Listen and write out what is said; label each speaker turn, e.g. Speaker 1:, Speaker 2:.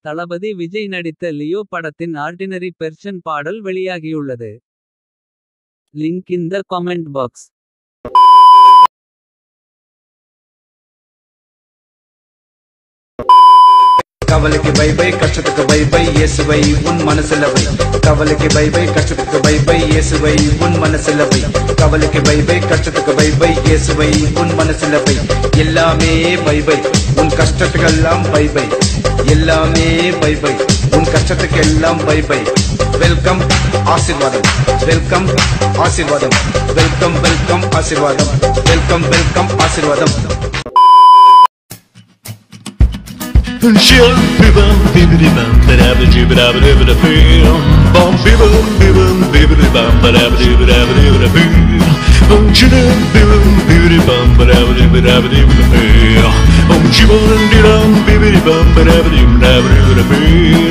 Speaker 1: தளபதி விஜய் நடித்த லியோ படத்தின் ordinary version பாடல் வெளியாகியுள்ளது. Link in the comment box.
Speaker 2: கவலைக்கு பை பை கஷ்டத்துக்கு பை பை இயேசுவை உன் மனசுல வை. கவலைக்கு பை பை கஷ்டத்துக்கு பை பை இயேசுவை உன் மனசுல வை. கவலைக்கு பை பை கஷ்டத்துக்கு பை பை இயேசுவை உன் மனசுல வை. எல்லாமே பை பை உன் கஷ்டத்துக்கெல்லாம் பை பை. எல்லாமே பை பை உன் கஷ்டத்துக்கு எல்லாம் பை பை. வெல்கம் ஆசீர்வாதம். வெல்கம் ஆசீர்வாதம். வெல்கம் வெல்கம் ஆசிர்வாதம். வெல்கம் வெல்கம் ஆசிர்வாதம்.
Speaker 3: Shell bibam bibbidi bam badabba jibbida bibbida bim Bom bibam bibam bibbidi bam badabba jibbida bibbida bim Bom chidam bibam bibbidi bam badabba jibbida bibbida bim Bom chibam didam bibbidi bam badabba jibbida bibbida bim